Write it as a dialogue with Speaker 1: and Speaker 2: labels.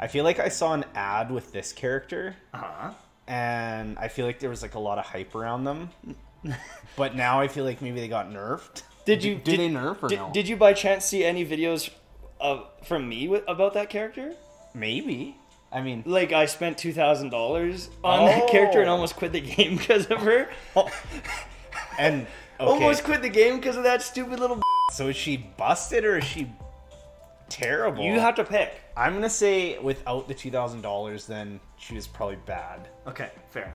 Speaker 1: I feel like I saw an ad with this character,
Speaker 2: Uh-huh.
Speaker 1: and I feel like there was like a lot of hype around them. but now I feel like maybe they got nerfed.
Speaker 2: Did you
Speaker 3: Do
Speaker 2: did,
Speaker 3: they nerf or
Speaker 2: did,
Speaker 3: no?
Speaker 2: did you by chance see any videos of from me with, about that character?
Speaker 1: Maybe. I mean,
Speaker 2: Like I spent two thousand dollars on that character and
Speaker 1: Oh.
Speaker 2: almost quit the game because of her.
Speaker 1: and okay.
Speaker 2: Almost quit the game because of that stupid little.
Speaker 1: So is she busted or is she terrible?
Speaker 2: You have to pick.
Speaker 1: I'm gonna say without the two thousand dollars, then she was probably bad.
Speaker 2: Okay, fair.